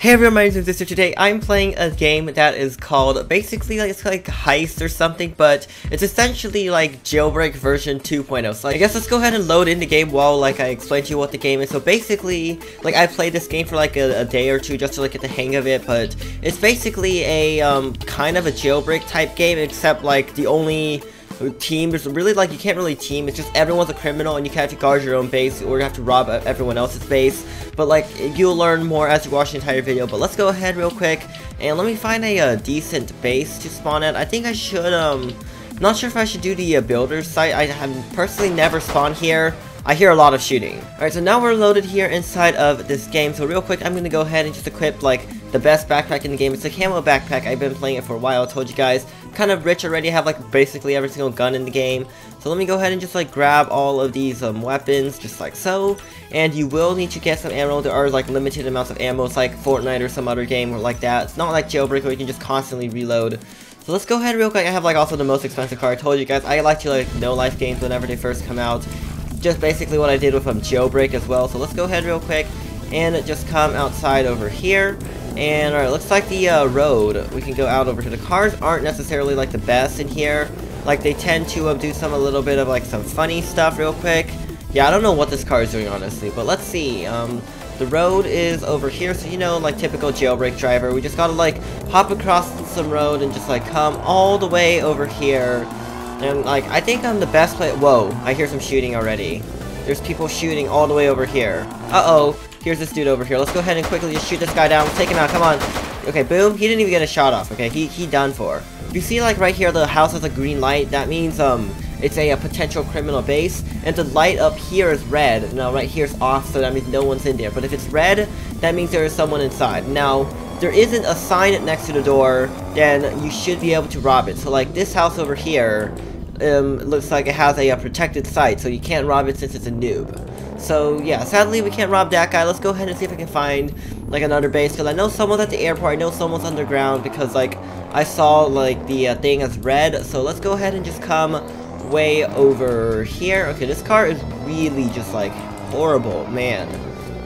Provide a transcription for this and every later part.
Hey everyone, my name is Sister. Today I'm playing a game that is called basically like it's like Heist or something, but it's essentially like Jailbreak version 2.0. So I guess let's go ahead and load in the game while like I explain to you what the game is. So basically, like I played this game for like a, a day or two just to like get the hang of it, but it's basically a um, kind of a jailbreak type game, except like the only team. There's really like you can't really team. It's just everyone's a criminal and you can't have to guard your own base or you have to rob everyone else's base. But like you'll learn more as you watch the entire video. But let's go ahead real quick and let me find a, a decent base to spawn at. I think I should um. Not sure if I should do the uh, builder site. I have personally never spawned here. I hear a lot of shooting. Alright, so now we're loaded here inside of this game. So real quick, I'm going to go ahead and just equip, like, the best backpack in the game. It's a camo backpack. I've been playing it for a while. I told you guys. Kind of rich already. I have, like, basically every single gun in the game. So let me go ahead and just, like, grab all of these um, weapons, just like so. And you will need to get some ammo. There are, like, limited amounts of ammo. It's like Fortnite or some other game or like that. It's not like Jailbreak where you can just constantly reload. So let's go ahead real quick. I have, like, also the most expensive car. I told you guys, I like to, like, no-life games whenever they first come out just basically what I did with um, Jailbreak as well. So let's go ahead real quick and just come outside over here. And alright, looks like the uh, road, we can go out over here. The cars aren't necessarily like the best in here. Like they tend to uh, do some a little bit of like some funny stuff real quick. Yeah, I don't know what this car is doing honestly, but let's see. Um, the road is over here, so you know, like typical jailbreak driver. We just gotta like hop across some road and just like come all the way over here and, like, I think I'm the best player- Whoa, I hear some shooting already. There's people shooting all the way over here. Uh-oh, here's this dude over here. Let's go ahead and quickly just shoot this guy down. Let's take him out, come on. Okay, boom, he didn't even get a shot off, okay? He, he done for. If you see, like, right here, the house has a green light, that means, um, it's a, a, potential criminal base, and the light up here is red. Now, right here is off, so that means no one's in there. But if it's red, that means there is someone inside. Now, there isn't a sign next to the door, then you should be able to rob it. So, like, this house over here, um, looks like it has a, a, protected site, so you can't rob it since it's a noob. So yeah, sadly we can't rob that guy. Let's go ahead and see if I can find like another base, because I know someone's at the airport, I know someone's underground, because like I saw like the uh, thing as red, so let's go ahead and just come way over here. Okay, this car is really just like horrible, man.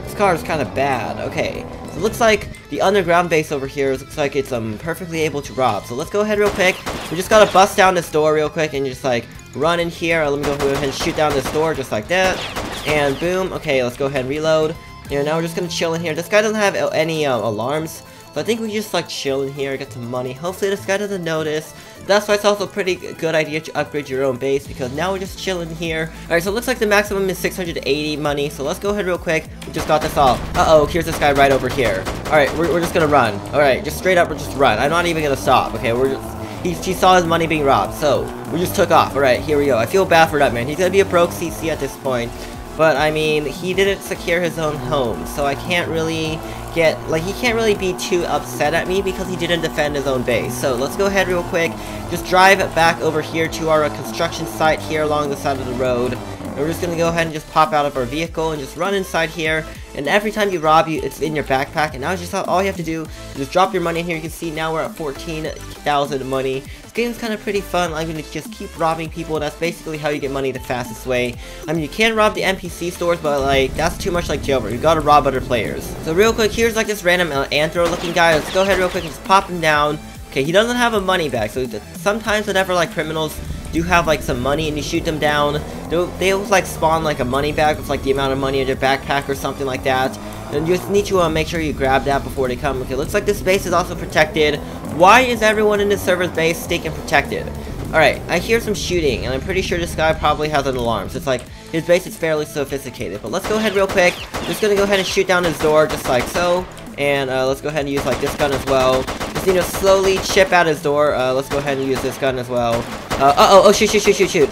This car is kind of bad. Okay, so it looks like the underground base over here looks like it's um perfectly able to rob. So let's go ahead real quick. We just gotta bust down this door real quick and just like run in here. Let me go ahead and shoot down this door just like that. And boom. Okay, let's go ahead and reload. And now we're just gonna chill in here. This guy doesn't have any uh, alarms. So I think we just like chill in here, get some money. Hopefully this guy doesn't notice. That's why it's also a pretty good idea to upgrade your own base because now we're just chilling here. Alright, so it looks like the maximum is 680 money. So let's go ahead real quick. We just got this all. Uh-oh, here's this guy right over here. Alright, we're, we're just gonna run. Alright, just straight up, we're just run. I'm not even gonna stop, okay? We're just... He, he saw his money being robbed, so we just took off. Alright, here we go. I feel bad for that man. He's gonna be a broke CC at this point. But, I mean, he didn't secure his own home, so I can't really get, like, he can't really be too upset at me because he didn't defend his own base. So, let's go ahead real quick, just drive back over here to our construction site here along the side of the road. And we're just gonna go ahead and just pop out of our vehicle and just run inside here. And every time you rob, you it's in your backpack. And now just all you have to do is just drop your money in here. You can see now we're at 14,000 money game's kind of pretty fun. I'm going to just keep robbing people. That's basically how you get money the fastest way. I mean, you can rob the NPC stores, but like, that's too much like jailbreak. You gotta rob other players. So real quick, here's like this random uh, anthro looking guy. Let's go ahead real quick and just pop him down. Okay, he doesn't have a money bag, so sometimes whenever like criminals do have like some money and you shoot them down, they'll, like spawn like a money bag with like the amount of money in their backpack or something like that. And you just need to uh, make sure you grab that before they come. Okay, looks like this base is also protected. Why is everyone in this server's base staying protected? Alright, I hear some shooting, and I'm pretty sure this guy probably has an alarm. So it's like, his base is fairly sophisticated. But let's go ahead real quick. Just gonna go ahead and shoot down his door, just like so. And uh, let's go ahead and use like this gun as well. Just need to slowly chip out his door. Uh, let's go ahead and use this gun as well. Uh, uh oh, oh, shoot, shoot, shoot, shoot, shoot.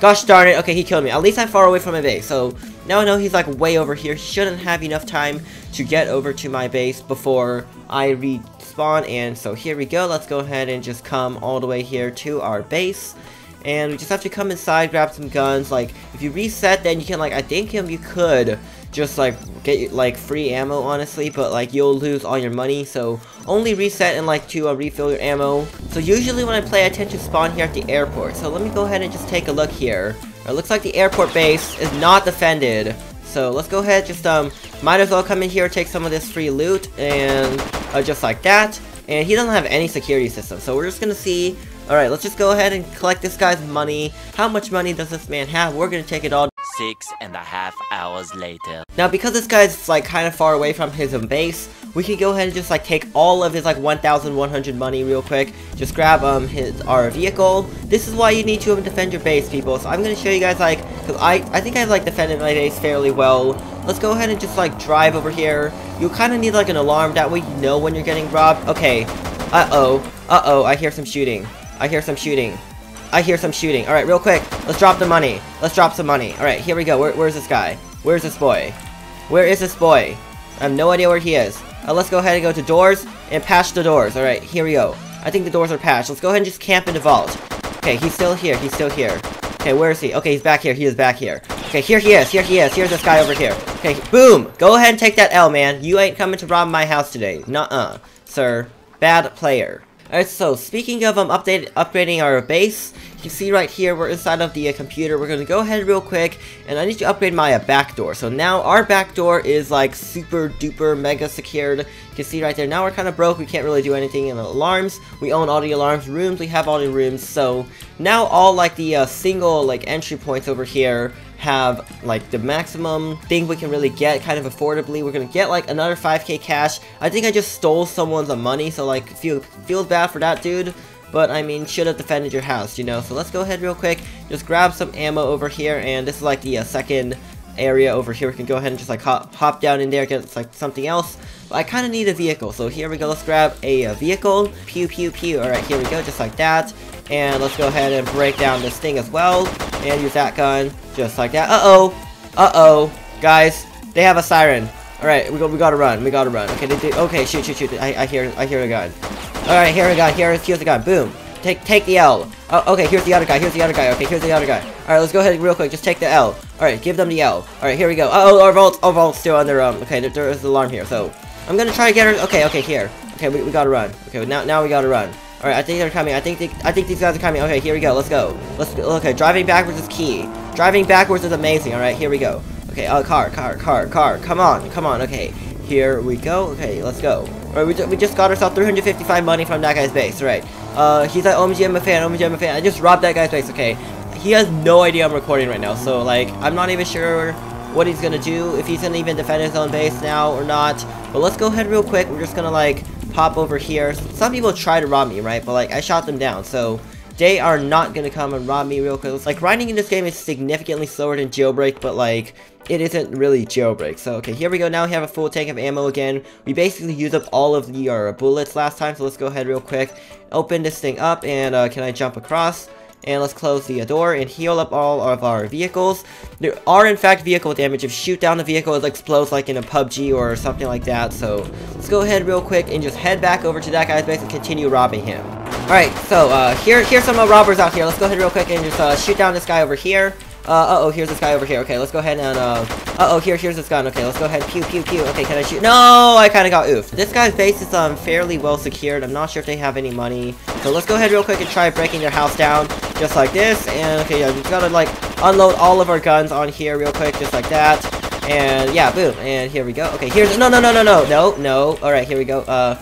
Gosh darn it. Okay, he killed me. At least I'm far away from my base. So now I know he's like way over here. He shouldn't have enough time to get over to my base before I respawn. And so here we go. Let's go ahead and just come all the way here to our base. And we just have to come inside, grab some guns. Like, if you reset, then you can, like, I think um, you could just like get like free ammo honestly but like you'll lose all your money so only reset and like to uh, refill your ammo so usually when I play I tend to spawn here at the airport so let me go ahead and just take a look here it looks like the airport base is not defended So let's go ahead, just um, might as well come in here, take some of this free loot, and uh, just like that. And he doesn't have any security system, so we're just gonna see. Alright, let's just go ahead and collect this guy's money. How much money does this man have? We're gonna take it all Six and a half hours later. now, because this guy's, like, kind of far away from his base, we can go ahead and just, like, take all of his, like, 1,100 money real quick. Just grab, um, his, our vehicle. This is why you need to um, defend your base, people. So I'm gonna show you guys, like, because I, I think I've, like, defended my base fairly well. Let's go ahead and just, like, drive over here. You kind of need, like, an alarm. That way you know when you're getting robbed. Okay. Uh-oh. Uh-oh. I hear some shooting. I hear some shooting. I hear some shooting. Alright, real quick. Let's drop the money. Let's drop some money. Alright, here we go. Where, where's this guy? Where's this boy? Where is this boy? I have no idea where he is. Uh, let's go ahead and go to doors and patch the doors. Alright, here we go. I think the doors are patched. Let's go ahead and just camp in the vault. Okay, he's still here. He's still here. Okay, where is he? Okay, he's back here. He is back here. Okay, here he is. Here he is. Here's this guy over here. Okay, boom! Go ahead and take that L, man. You ain't coming to rob my house today. Nuh-uh, sir. Bad player. Alright, so speaking of um update upgrading our base, you can see right here we're inside of the uh, computer. We're gonna go ahead real quick, and I need to upgrade my uh, back door. So now our back door is like super duper mega secured. Can see right there. Now we're kind of broke. We can't really do anything in the alarms. We own all the alarms rooms. We have all the rooms. So now all like the uh, single like entry points over here have like the maximum thing we can really get kind of affordably. We're gonna get like another 5k cash. I think I just stole someone's money, so like feel feels bad for that dude. But I mean, should have defended your house, you know. So let's go ahead real quick, just grab some ammo over here, and this is like the uh, second area over here. We can go ahead and just like hop, hop down in there, get like something else. But I kind of need a vehicle, so here we go. Let's grab a, a vehicle. Pew pew pew. All right, here we go, just like that. And let's go ahead and break down this thing as well, and use that gun just like that. Uh oh, uh oh, guys, they have a siren. All right, we go, we gotta run, we gotta run. Okay, they do. Okay, shoot, shoot, shoot. I, I hear, I hear a gun. All right, here we go. Here, here's the gun. Boom. Take, take the L. Oh, okay, here's the other guy. Here's the other guy. Okay, here's the other guy. All right, let's go ahead real quick. Just take the L. All right, give them the L. All right, here we go. Uh oh, our vault, our vault's still under um. Okay, there, there is an alarm here. So I'm gonna try to get her. Okay, okay, here. Okay, we, we gotta run. Okay, now now we gotta run. All right, I think they're coming. I think they, I think these guys are coming. Okay, here we go. Let's go. Let's okay. Driving backwards is key. Driving backwards is amazing. All right, here we go. Okay, uh, car, car, car, car. Come on, come on. Okay, here we go. Okay, let's go. Alright, we, ju we just got ourselves 355 money from that guy's base. Right. Uh, he's like, OMG, I'm a fan, OMG, I'm a fan. I just robbed that guy's base. Okay. He has no idea I'm recording right now. So, like, I'm not even sure what he's gonna do, if he's gonna even defend his own base now or not. But let's go ahead real quick. We're just gonna, like, pop over here. Some people try to rob me, right? But, like, I shot them down. So, they are not gonna come and rob me real quick. Like, riding in this game is significantly slower than jailbreak, but, like, it isn't really jailbreak. So, okay, here we go. Now we have a full tank of ammo again. We basically used up all of the uh, bullets last time, so let's go ahead real quick. Open this thing up, and uh, can I jump across? And let's close the door and heal up all of our vehicles. There are, in fact, vehicle damage. If shoot down the vehicle, it explodes like in a PUBG or something like that. So, let's go ahead real quick and just head back over to that guy's base and continue robbing him. Alright, so, uh, here, here's some uh, robbers out here. Let's go ahead real quick and just, uh, shoot down this guy over here. Uh, uh-oh, here's this guy over here. Okay, let's go ahead and, uh, uh-oh, here, here's this gun. Okay, let's go ahead. Pew, pew, pew. Okay, can I shoot? No, I kind of got oofed. This guy's base is, um, fairly well secured. I'm not sure if they have any money. So let's go ahead real quick and try breaking their house down, just like this. And, okay, yeah, we gotta, like, unload all of our guns on here real quick, just like that. And, yeah, boom. And here we go. Okay, here's, no, no, no, no, no, no, no. Alright, here we go. Uh,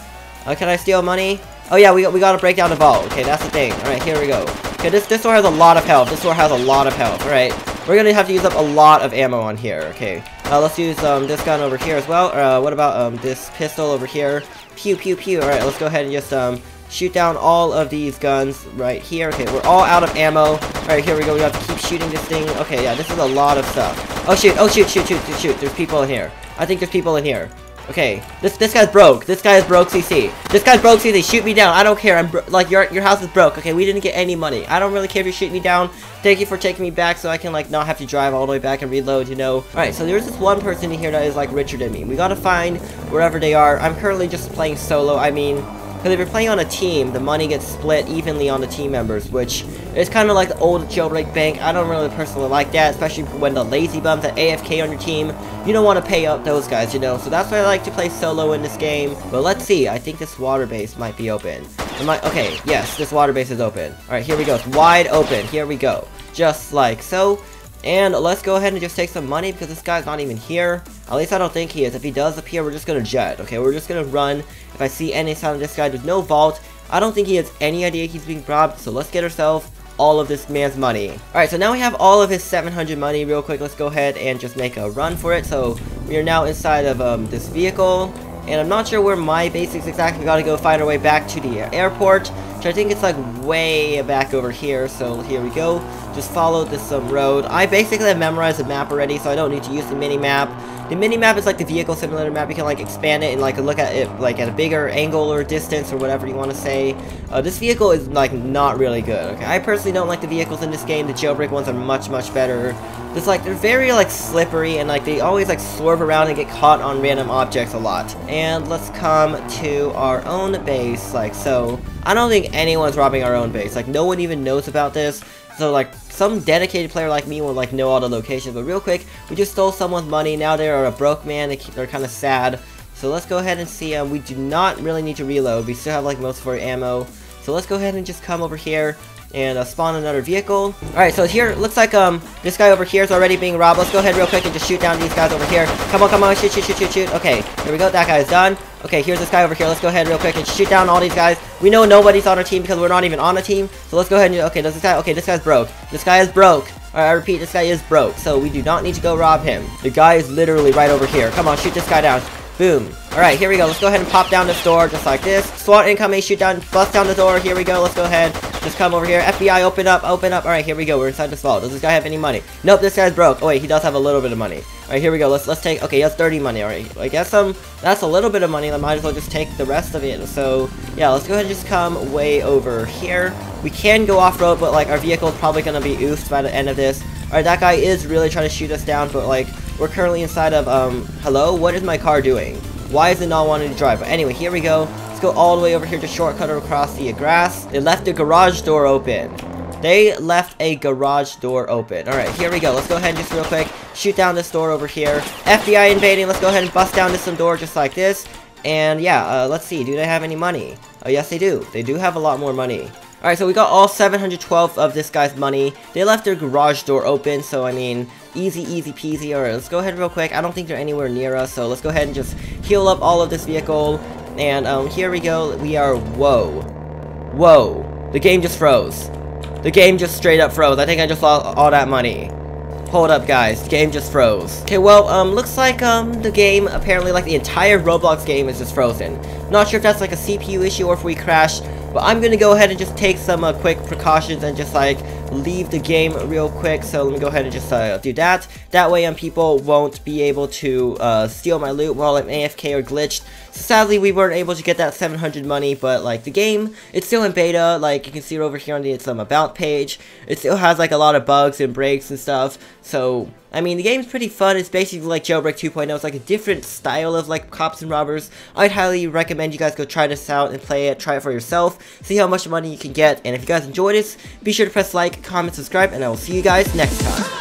uh, can I steal money? Oh, yeah, we, we gotta break down the vault. Okay, that's the thing. Alright, here we go. Okay, this, this door has a lot of health. This door has a lot of health. Alright. We're gonna have to use up a lot of ammo on here, okay. Uh, let's use um, this gun over here as well. Uh, what about um, this pistol over here? Pew, pew, pew. Alright, let's go ahead and just um, shoot down all of these guns right here. Okay, we're all out of ammo. Alright, here we go. We have to keep shooting this thing. Okay, yeah, this is a lot of stuff. Oh, shoot. Oh, shoot, shoot, shoot, shoot, shoot. There's people in here. I think there's people in here. Okay, this this guy's broke. This guy is broke CC. This guy's broke CC. Shoot me down. I don't care. I'm like your your house is broke. Okay, we didn't get any money. I don't really care if you shoot me down. Thank you for taking me back so I can like not have to drive all the way back and reload. You know. All right. So there's this one person in here that is like richer than me. We gotta find wherever they are. I'm currently just playing solo. I mean. Because if you're playing on a team, the money gets split evenly on the team members, which is kind of like the old jailbreak bank. I don't really personally like that, especially when the lazy bums at AFK on your team. You don't want to pay up those guys, you know. So that's why I like to play solo in this game. But let's see. I think this water base might be open. Am I okay? Yes, this water base is open. All right, here we go. It's wide open. Here we go. Just like so. And let's go ahead and just take some money because this guy's not even here. At least I don't think he is. If he does appear, we're just going to jet. Okay, we're just going to run. If I see any sign of this guy, there's no vault. I don't think he has any idea he's being robbed. So let's get ourselves all of this man's money. Alright, so now we have all of his 700 money real quick. Let's go ahead and just make a run for it. So we are now inside of um, this vehicle. And I'm not sure where my basics exactly. We gotta go find our way back to the airport. Which I think it's like way back over here. So here we go. Just follow this um, road. I basically have memorized the map already, so I don't need to use the mini-map. The mini-map is like the vehicle simulator map. You can like expand it and like look at it like at a bigger angle or distance or whatever you want to say. Uh, this vehicle is like not really good. Okay, I personally don't like the vehicles in this game. The jailbreak ones are much much better. It's like they're very like slippery and like they always like swerve around and get caught on random objects a lot. And let's come to our own base like so. I don't think anyone's robbing our own base. Like no one even knows about this. So like some dedicated player like me will like know all the locations. But real quick, we just stole someone's money. Now they're a broke man. They keep, they're kind of sad. So let's go ahead and see. Um, we do not really need to reload. We still have like most of our ammo. So let's go ahead and just come over here and uh, spawn another vehicle. Alright, so here, looks like um this guy over here is already being robbed. Let's go ahead real quick and just shoot down these guys over here. Come on, come on, shoot, shoot, shoot, shoot, shoot. Okay, here we go, that guy is done. Okay, here's this guy over here. Let's go ahead real quick and shoot down all these guys. We know nobody's on our team because we're not even on a team. So let's go ahead and, okay, does this guy, okay, this guy's broke. This guy is broke. Alright, I repeat, this guy is broke. So we do not need to go rob him. The guy is literally right over here. Come on, shoot this guy down. Boom. Alright, here we go. Let's go ahead and pop down this door just like this. SWAT incoming, shoot down, bust down the door. Here we go. Let's go ahead. Just come over here. FBI, open up, open up. Alright, here we go. We're inside this vault. Does this guy have any money? Nope, this guy's broke. Oh, wait, he does have a little bit of money. Alright, here we go. Let's let's take, okay, he has 30 money. Alright, I guess um, that's a little bit of money. I might as well just take the rest of it. So, yeah, let's go ahead and just come way over here. We can go off-road, but, like, our vehicle is probably to be oofed by the end of this. Alright, that guy is really trying to shoot us down, but, like, we're currently inside of, um, hello? What is my car doing? Why is it not wanting to drive? But anyway, here we go. Let's go all the way over here to shortcut across the grass. They left the garage door open. They left a garage door open. Alright, here we go. Let's go ahead and just real quick shoot down this door over here. FBI invading. Let's go ahead and bust down this some door just like this. And yeah, uh, let's see. Do they have any money? Oh, yes, they do. They do have a lot more money. Alright, so we got all 712 of this guy's money. They left their garage door open, so I mean, easy, easy peasy. Alright, let's go ahead real quick. I don't think they're anywhere near us, so let's go ahead and just heal up all of this vehicle. And um, here we go. We are, whoa. Whoa. The game just froze. The game just straight up froze. I think I just lost all that money. Hold up, guys. The game just froze. Okay, well, um, looks like, um, the game, apparently, like, the entire Roblox game is just frozen. Not sure if that's, like, a CPU issue or if we crashed, but I'm gonna go ahead and just take some uh, quick precautions and just like leave the game real quick. So let me go ahead and just uh, do that. That way um, people won't be able to uh, steal my loot while I'm AFK or glitched. Sadly we weren't able to get that 700 money, but like the game, it's still in beta. Like you can see it over here on the its um, about page. It still has like a lot of bugs and breaks and stuff. So I mean, the game's pretty fun. It's basically like Jailbreak 2.0. It's like a different style of like cops and robbers. I'd highly recommend you guys go try this out and play it. Try it for yourself. See how much money you can get. And if you guys enjoyed this, be sure to press like, comment, subscribe, and I will see you guys next time.